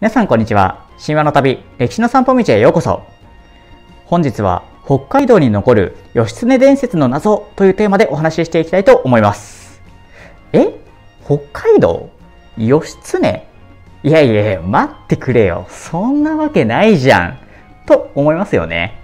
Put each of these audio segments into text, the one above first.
皆さんこんにちは。神話の旅、歴史の散歩道へようこそ。本日は北海道に残る義経伝説の謎というテーマでお話ししていきたいと思います。え？北海道？義経？いやいやいや、待ってくれよ。そんなわけないじゃん。と思いますよね。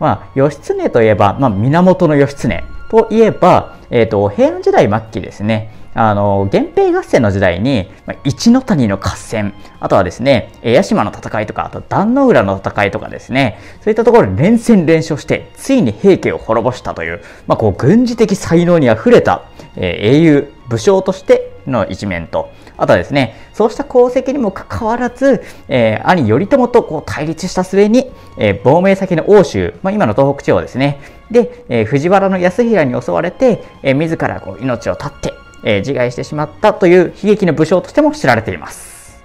まあ、義経といえば、まあ、源義経といえば、えっ、ー、と、平安時代末期ですね。あの、源平合戦の時代に、まあ、一ノ谷の合戦、あとはですね、屋島の戦いとか、あと壇ノ浦の戦いとかですね、そういったところ連戦連勝して、ついに平家を滅ぼしたという、まあ、こう、軍事的才能にあふれた、えー、英雄、武将としての一面と、あとはですね、そうした功績にもかかわらず、えー、兄頼朝とこう対立した末に、えー、亡命先の欧州、まあ、今の東北地方ですね、で、えー、藤原康平に襲われて、えー、自らこう命を絶って、えー、自害してしまったという悲劇の武将としても知られています。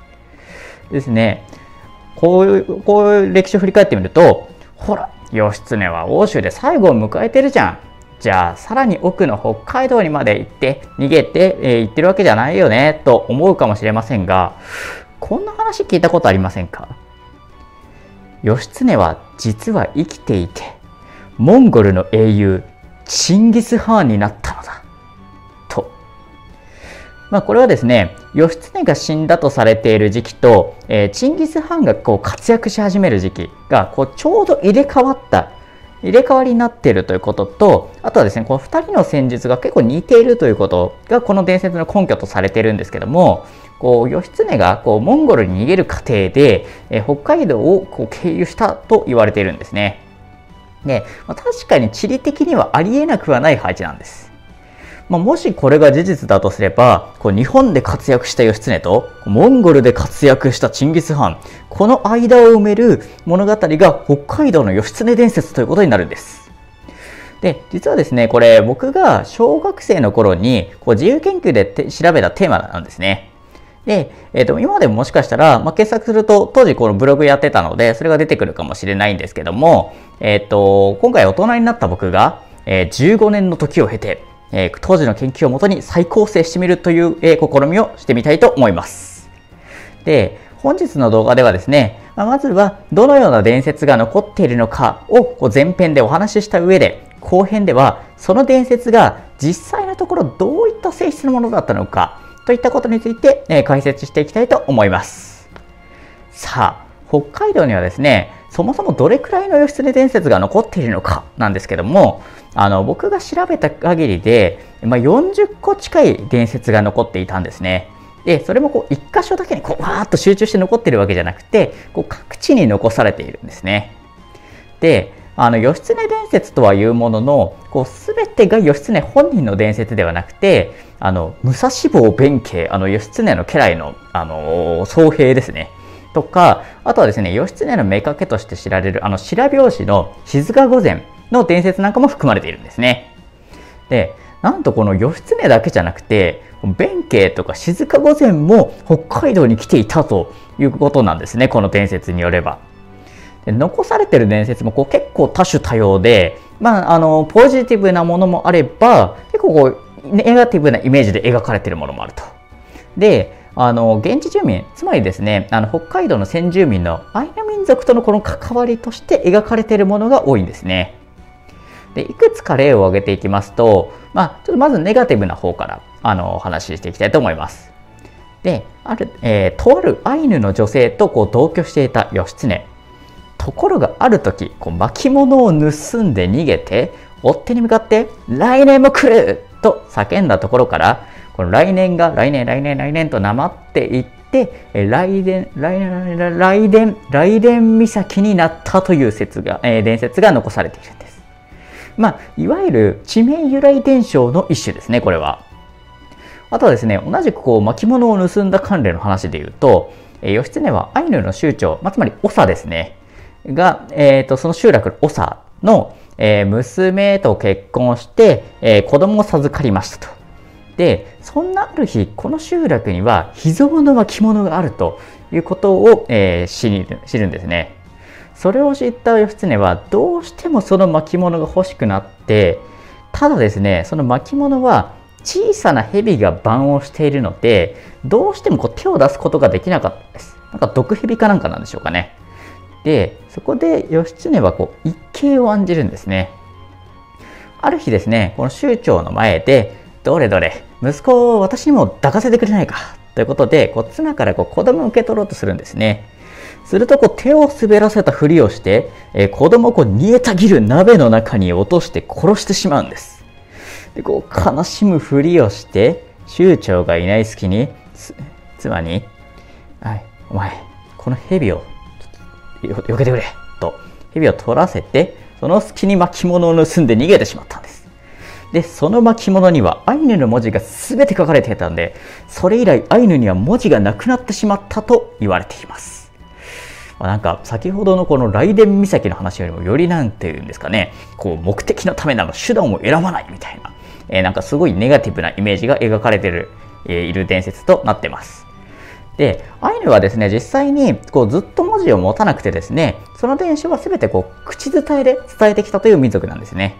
ですね、こういう、こういう歴史を振り返ってみると、ほら、義経は欧州で最後を迎えてるじゃん。じゃあ、さらに奥の北海道にまで行って、逃げて、えー、行ってるわけじゃないよね、と思うかもしれませんが、こんな話聞いたことありませんか？義経は実は生きていて、モンゴルの英雄、チンギス・ハーンになった。まあ、これはですね、義経が死んだとされている時期と、えー、チンギス・ハンがこう活躍し始める時期がこうちょうど入れ替わった入れ替わりになっているということと、あとはですね、この2人の戦術が結構似ているということがこの伝説の根拠とされているんですけども、こう義経がこうモンゴルに逃げる過程で、え北海道をこう経由したと言われているんですね。で、まあ、確かに地理的にはありえなくはない配置なんです。まあ、もしこれが事実だとすれば、こう日本で活躍した義経と、モンゴルで活躍したチンギス・ハン、この間を埋める物語が北海道の義経伝説ということになるんです。で、実はですね、これ僕が小学生の頃にこう自由研究で調べたテーマなんですね。で、えっ、ー、と、今までももしかしたら、まあ、検索すると、当時このブログやってたので、それが出てくるかもしれないんですけども、えっ、ー、と、今回大人になった僕が、えー、15年の時を経て、えー、当時の研究をもとに再構成してみるという、えー、試みをしてみたいと思います。で、本日の動画ではですね、ま、まずはどのような伝説が残っているのかをこう前編でお話しした上で、後編ではその伝説が実際のところどういった性質のものだったのか、といったことについて、え解説していきたいと思います。さあ、北海道にはですね、そもそもどれくらいの義経伝説が残っているのかなんですけども、あの僕が調べた限りで、まあ、40個近い伝説が残っていたんですね。で、それもこう一箇所だけにこうわーっと集中して残ってるわけじゃなくて、こう各地に残されているんですね。で、あの義経伝説とはいうものの、こう全てが義経本人の伝説ではなくて、あの武蔵坊弁慶、あの義経の家来のあの僧兵ですね。とか、あとはですね、義経の妾として知られるあの白拍子の静御前の伝説なんかも含まれているんですね。で、なんとこの義経だけじゃなくて、弁慶とか静御前も北海道に来ていたということなんですね、この伝説によれば。で残されてる伝説もこう結構多種多様で、まあ、あのポジティブなものもあれば結構こうネガティブなイメージで描かれてるものもあると。であの現地住民つまりですねあの北海道の先住民のアイヌ民族とのこの関わりとして描かれているものが多いんですね。でいくつか例を挙げていきますと、まあ、ちょっとまずネガティブな方からあのお話ししていきたいと思います。である、えー、とあるアイヌの女性とこう同居していた義経ところがある時こう巻物を盗んで逃げて追っ手に向かって「来年も来る!」と叫んだところからこの来年が来年来年来年となまっていってえ来年来年来年来年岬になったという説が、えー、伝説が残されているんです。まあ、いわゆる地名由来伝承の一種ですね、これは。あとはですね、同じくこう巻物を盗んだ関連の話で言うと、えー、義経はアイヌの酋長、まあ、つまり長ですね。が、えーと、その集落の長の、えー、娘と結婚して、えー、子供を授かりましたと。で、そんなある日、この集落には秘蔵の巻物があるということを、えー、知る知るんですね。それを知った義経はどうしてもその巻物が欲しくなって、ただですね、その巻物は小さな蛇が番をしているので、どうしてもこう手を出すことができなかったです。なんか毒蛇かなんかなんでしょうかね。で、そこで義経はこう一計を案じるんですね。ある日ですね、この州長の前で、どれどれ、息子を私にも抱かせてくれないかということで、こう妻からこう子供を受け取ろうとするんですね。するとこう手を滑らせたふりをして、えー、子供をこう煮えたぎる鍋の中に落として殺してしまうんです。でこう悲しむふりをして、州長がいない隙に、妻に、はい、お前、この蛇をよ避けてくれと、蛇を取らせて、その隙に巻物を盗んで逃げてしまったんです。で、その巻物にはアイヌの文字が全て書かれていたんで、それ以来アイヌには文字がなくなってしまったと言われています。まあ、なんか先ほどのこの雷電岬の話よりもよりなんていうんですかね、こう目的のためなの手段を選ばないみたいな、えー、なんかすごいネガティブなイメージが描かれている、えー、いる伝説となってます。で、アイヌはですね、実際にこうずっと文字を持たなくてですね、その伝承は全てこう口伝えで伝えてきたという民族なんですね。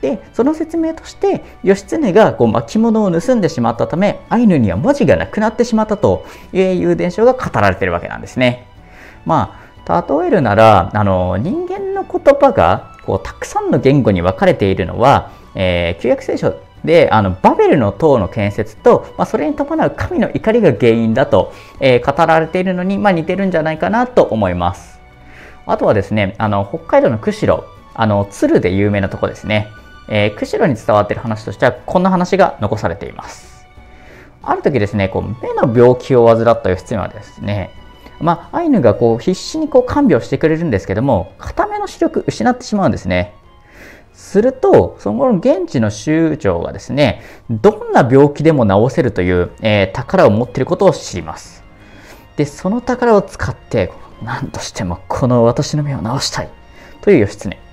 で、その説明として、義経がこう巻物を盗んでしまったため、アイヌには文字がなくなってしまったという伝承が語られているわけなんですね。まあ、例えるなら、あの、人間の言葉がこうたくさんの言語に分かれているのは、えー、旧約聖書であのバベルの塔の建設と、まあ、それに伴う神の怒りが原因だと、えー、語られているのに、まあ、似てるんじゃないかなと思います。あとはですね、あの北海道の釧路、あの鶴で有名なとこですね。えー、釧路に伝わっている話としては、こんな話が残されています。ある時ですね、こう目の病気を患った義経はですね、まあ、アイヌがこう必死にこう看病してくれるんですけども、片目の視力失ってしまうんですね。すると、その後の現地の州長がですね、どんな病気でも治せるという、えー、宝を持っていることを知ります。で、その宝を使って、何としてもこの私の目を治したいという義経。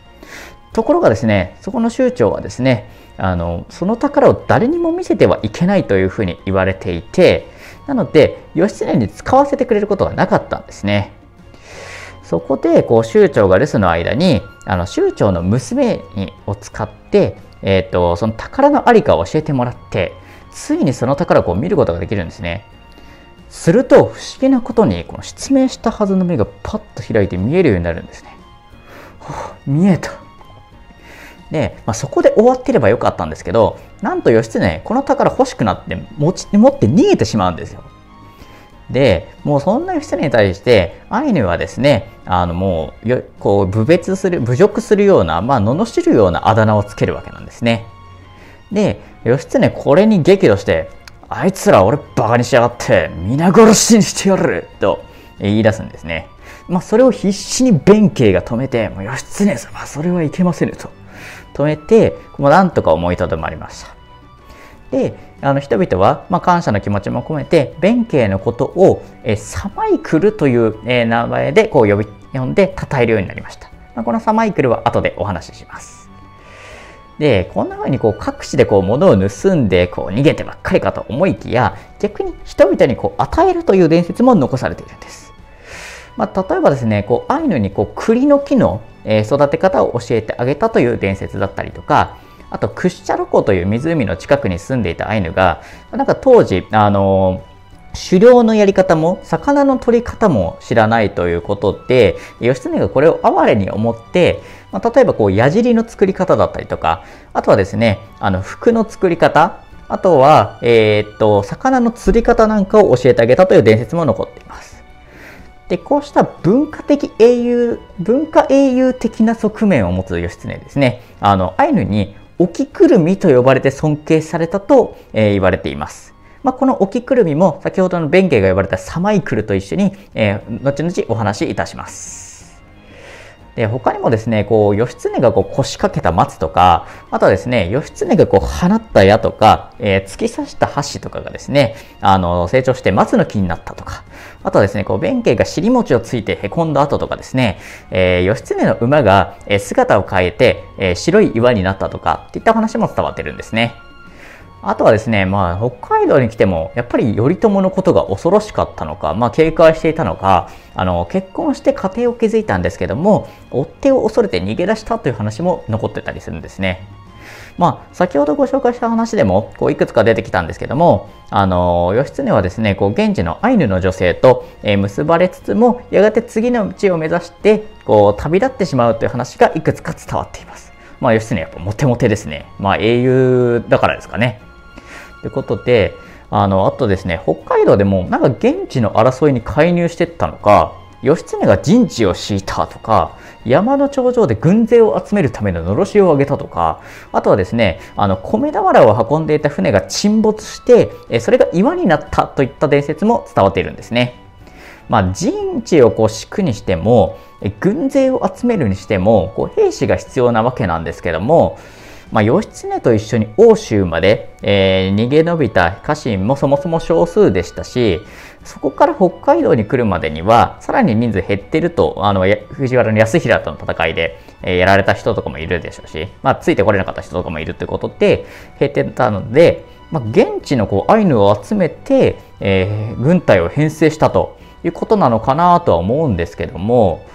ところがですね、そこの州長はですね、あの、その宝を誰にも見せてはいけないというふうに言われていて、なので、義経に使わせてくれることがなかったんですね。そこで、こう、州長が留守の間に、あの、州長の娘にを使って、え、ー、と、その宝のありかを教えてもらって、ついにその宝を見ることができるんですね。すると、不思議なことに、この失明したはずの目がパッと開いて見えるようになるんですね。見えた。で、まあ、そこで終わってればよかったんですけど、なんと義経、この宝欲しくなって持ち持って逃げてしまうんですよ。で、もうそんな義経に対して、アイヌはですね、あのもう、よこう、侮蔑する、侮辱するような、まあ、罵るようなあだ名をつけるわけなんですね。で、義経これに激怒して、あいつら俺バカにしやがって、皆殺しにしてやると言い出すんですね。まあ、それを必死に弁慶が止めて、もう義経様、それはいけませぬと止めて、もうなんとか思いとどまりました。で、あの人々は、まあ、感謝の気持ちも込めて、弁慶のことを、えサマイクルという、え名前でこう呼び呼んで称えるようになりました。まあ、このサマイクルは後でお話しします。で、こんな風にこう各地でこう物を盗んでこう逃げてばっかりかと思いきや、逆に人々にこう与えるという伝説も残されているんです。まあ、例えばですね、こうアイヌにこう栗の木のえ育て方を教えてあげたという伝説だったりとか、あとクッシャロ湖という湖の近くに住んでいたアイヌが、なんか当時、あの狩猟のやり方も魚の取り方も知らないということで義経がこれを哀れに思って、まあ、例えばこう矢尻の作り方だったりとかあとはですねあの服の作り方あとは、えー、っと魚の釣り方なんかを教えてあげたという伝説も残っています。で、こうした文化的英雄、文化英雄的な側面を持つ義経ですね。あの、アイヌに置きくるみと呼ばれて尊敬されたと、えー、言われています。まあ、この置きくるみも先ほどの弁慶が呼ばれたサマイクルと一緒に、えー、後々お話しいたします。で、他にもですね、こう、義経がこう腰掛けた松とか、あとはですね、義経がこう放った矢とか、えー、突き刺した箸とかがですね、あの、成長して松の木になったとか、あとはですね、こう、弁慶が尻餅をついて凹んだ後とかですね、えー、義経の馬が姿を変えて、えー、白い岩になったとか、っていった話も伝わってるんですね。あとはですね、まあ、北海道に来ても、やっぱり頼朝のことが恐ろしかったのか、まあ、警戒していたのか、あの、結婚して家庭を築いたんですけども、追っ手を恐れて逃げ出したという話も残ってたりするんですね。まあ、先ほどご紹介した話でも、こう、いくつか出てきたんですけども、あの、義経はですね、こう、現地のアイヌの女性と、え、結ばれつつも、やがて次の地を目指して、こう、旅立ってしまうという話がいくつか伝わっています。まあ、義経やっぱモテモテですね。まあ、英雄だからですかね。ということで、あの、あとですね、北海道でも、なんか現地の争いに介入してったのか、義経が陣地を敷いたとか、山の頂上で軍勢を集めるためののろしを上げたとか、あとはですね、あの、米俵を運んでいた船が沈没して、それが岩になったといった伝説も伝わっているんですね。まあ、陣地をこう敷くにしても、軍勢を集めるにしても、こう兵士が必要なわけなんですけども、まあ、義経と一緒に欧州まで、えー、逃げ延びた家臣もそもそも少数でしたし、そこから北海道に来るまでには、さらに人数減ってると、あの、藤原康平との戦いで、えー、やられた人とかもいるでしょうし、まあ、ついてこれなかった人とかもいるということで、減ってたので、まあ、現地のこうアイヌを集めて、えー、軍隊を編成したということなのかなとは思うんですけども、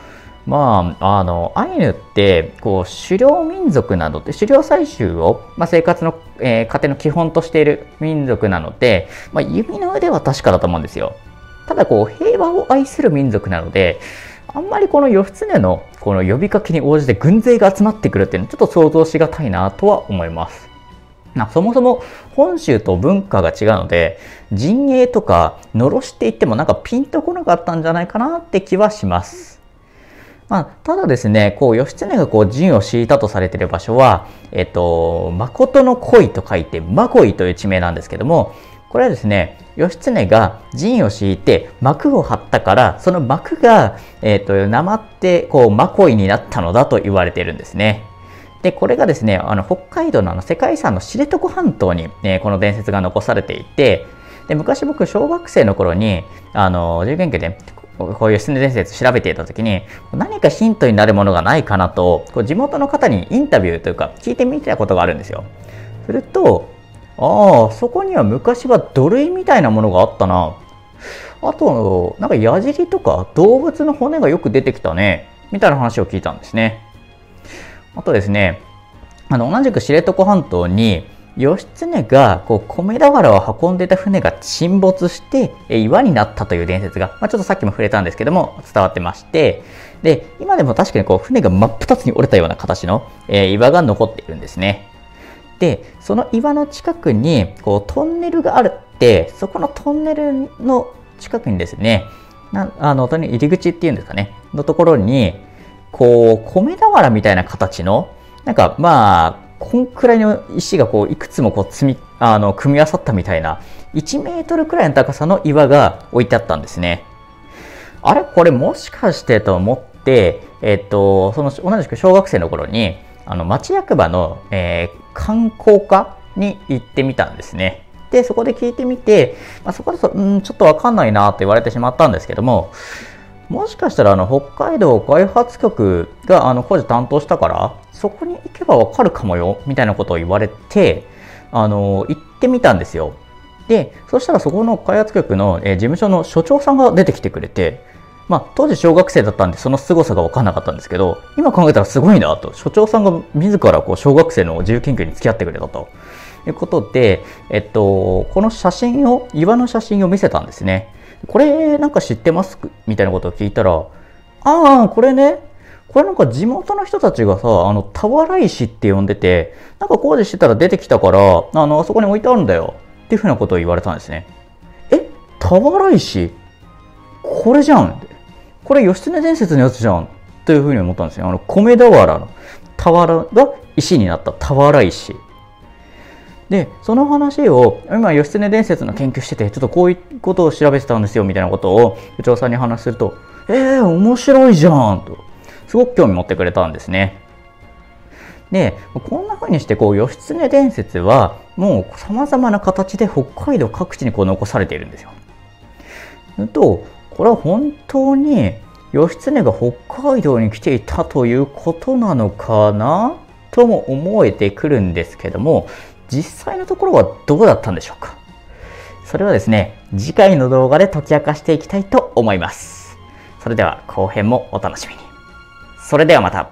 まあ、あの、アイヌって、こう、狩猟民族などって、狩猟採集を、まあ、生活の、えー、家庭の基本としている民族なので、まあ、弓の腕は確かだと思うんですよ。ただ、こう、平和を愛する民族なので、あんまりこの義経のこの呼びかけに応じて軍勢が集まってくるっていうのはちょっと想像しがたいなとは思います。そもそも本州と文化が違うので陣営とかのろして言ってもなんかピンとこなかったんじゃないかなって気はします。まあ、ただですね、こう、義経がこう、陣を敷いたとされている場所は、えっと、誠の恋と書いて、まこいという地名なんですけども、これはですね、義経が陣を敷いて幕を張ったから、その幕が、えっと、なまって、こう、まこいになったのだと言われているんですね。で、これがですね、あの、北海道のあの、世界遺産の知床半島に、ね、この伝説が残されていて、で、昔僕、小学生の頃に、あの、自由研究で、こういうスネ伝説調べていた時に何かヒントになるものがないかなとこう地元の方にインタビューというか聞いてみたことがあるんですよ。するとああそこには昔は土塁みたいなものがあったな。あとなんか矢尻とか動物の骨がよく出てきたね。みたいな話を聞いたんですね。あとですねあの同じく知床半島に義経がこう米俵を運んでた船が沈没して岩になったという伝説が、まあ、ちょっとさっきも触れたんですけども伝わってましてで今でも確かにこう船が真っ二つに折れたような形の、え、岩が残っているんですね。でその岩の近くにこうトンネルがあるってそこのトンネルの近くにですねなあの入り口っていうんですかねのところにこう米俵みたいな形のなんかまあこんくらいの石がこういくつもこう積みあの組み合わさったみたいな1メートルくらいの高さの岩が置いてあったんですね。あれ？これもしかしてと思って、えっと、その同じく小学生の頃にあの町役場の、えー、観光課に行ってみたんですね。で、そこで聞いてみて、まあ、そこでそ、うん、ちょっとわかんないなって言われてしまったんですけども、もしかしたらあの北海道開発局があの工事担当したからそこに行けばわかるかもよみたいなことを言われてあの行ってみたんですよ。でそしたらそこの開発局の、え、事務所の所長さんが出てきてくれてまあ、当時小学生だったんでその凄さが分かんなかったんですけど今考えたらすごいなと。所長さんが自らこう小学生の自由研究に付き合ってくれたと。いうことで、えっと、この写真を岩の写真を見せたんですね。これなんか知ってます？みたいなことを聞いたら、ああ、これね、これなんか地元の人たちがさ、あの、俵石って呼んでて、なんか工事してたら出てきたから、あの、あそこに置いてあるんだよ。っていうふうなことを言われたんですね。え？俵石？これじゃんこれ義経伝説のやつじゃんというふうに思ったんですよ。あの、米俵の俵が石になった俵石。で、その話を、今、義経伝説の研究してて、ちょっとこういうことを調べてたんですよ、みたいなことを、部長さんに話すると、えー、面白いじゃんと、すごく興味持ってくれたんですね。で、こんな風にして、こう、義経伝説は、もう様々な形で北海道各地にこう残されているんですよ。と、これは本当に義経が北海道に来ていたということなのかなとも思えてくるんですけども、実際のところはどうだったんでしょうか？それはですね、次回の動画で解き明かしていきたいと思います。それでは後編もお楽しみに。それではまた。